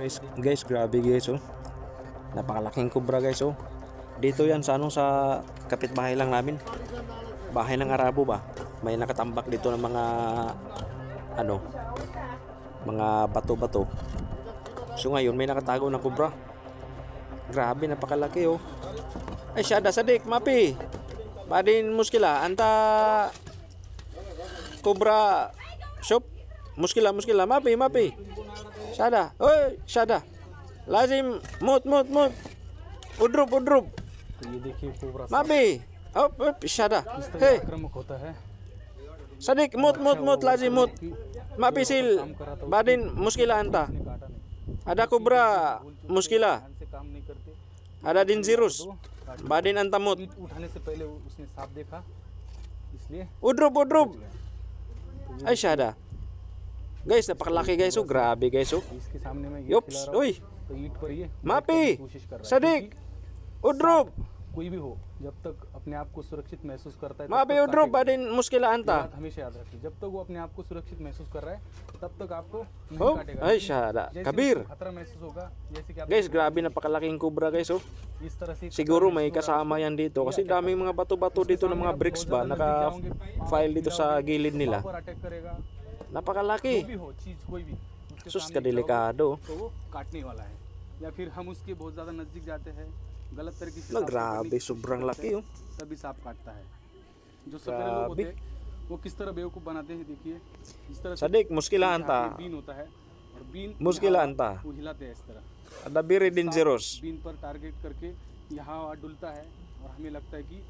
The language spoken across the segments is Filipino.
Guys, guys, grabe guys oh. Napakalaking kubra guys oh. Dito yan sa ano sa kapitbahay lang namin. Bahay ng Arabo ba? May nakatambak dito ng mga ano mga bato-bato. So ngayon may nakatago ng kubra. Grabe napakalaki oh. Ay syada sadik mapi. Badin muskila anta kubra shop muskila muskila mapi mapi. Syada. Oi syada. Lazim mut mut mut. Udrup udrup. तो ये देखिए cobra Mapi. Op op syada. इस तरह Hey. आक्रामक होता है Sadik mut mut mut lazim mut. Mapisil. Badin muskila anta. उसने काटा नहीं Ada kubra muskila. ध्यान से काम नहीं करते Ada dinzirus. तो काट Badin antamut. ईंट उठाने से पहले उसने सांप देखा इसलिए Udrup udrup. Ay syada. Guys, napakalaki guys oh. Grabe guys oh. इसके सामने में ये Yops. खिला रहा हूँ, Uy. तो ईंट पर ये Mapi. कोशिश कर रहा है Sadik. Udrup. कोई भी हो जब तक अपने आप को सुरक्षित महसूस करता है तब Mapi तक udrup. काटेगा। Badin muskila ये anta. बात हमेशा याद रखिए जब तक वो अपने आप को सुरक्षित महसूस कर रहा है तब तक आपको नहीं Oh, काटेगा ay लेकिन syada. जैसे Kabir. उसको खतरा महसूस होगा जैसे कि आप Guys, grabe napakalaking kubra guys oh. इस तरह से Siguro may kasama yan dito kasi daming mga bato-bato dito ng mga bricks ba naka file dito sa gilid nila. Napakalaki. भी हो चीज़ कोई भी उसके Sus सामने. तो वो काटने वाला है या फिर हम उसके बहुत ज़्यादा नज़दीक जाते हैं गलत तरीके से सांप grabe, पकड़ने की sobrang कोशिश laki करते oh. हैं, तभी सांप काटता है जो सफ़ेद लोग होते हैं वो किस तरह बेवकूफ़ बनाते हैं देखिए इस तरह से Sadik, muskila हाथ anta. में बीन होता है और बीन यहाँ anta. वो हिलाते हैं इस तरह Ada biri dinzirus. बीन पर टारगेट करके यहाँ डुलता है और हमें लगता है कि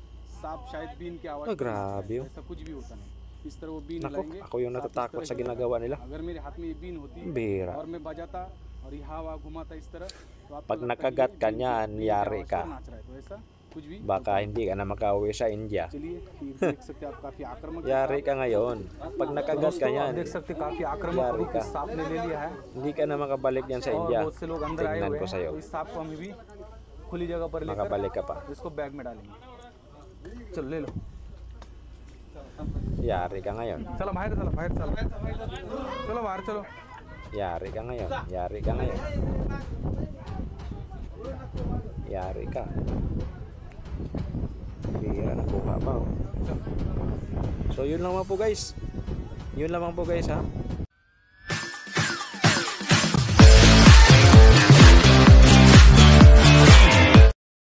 सांप शायद बीन की आवाज़ Oh, grabe oh. ऐसा कुछ भी होता नहीं इस तरह वो बीन Nako, हिलाएंगे ako yung सांप इस natatakot तरह sa हिलेगा। ginagawa nila. अगर मेरे हाथ में ये बीन होती Bira. और मैं बजाता और यहाँ वहाँ घुमाता इस तरह तो आपको Pag लगता है कि nakagat ये ka बीन की- niyan, बीन की yari आवाज ka. पर नाच रहा है तो ऐसा कुछ भी Baka hindi ka na makauwi sa India. चलिए ये देख सकते हैं आप काफी आक्रामक Yari ka ngayon. Pag nakagat ka आप niyan, देख सकते हैं काफी आक्रामक यारी रूप का। इस सांप ने ले लिया है hindi ka na makabalik yan sa और India. बहुत से लोग अंदर आए Tingnan हुए ko हैं sa'yo. तो इस सांप को हम भी खुली जगह पर लेकर Makabalik ka pa. इसको बैग में डालेंगे चलो ले लो Yari ka ngayon. Salam, bahir, salam, bahir, salam. Salam, bahir, salam. Yari ka ngayon. Yari ka ngayon. Yari ka. Bira na kuha pa. Oh. So, yun lang po guys. Yun lamang po guys ha.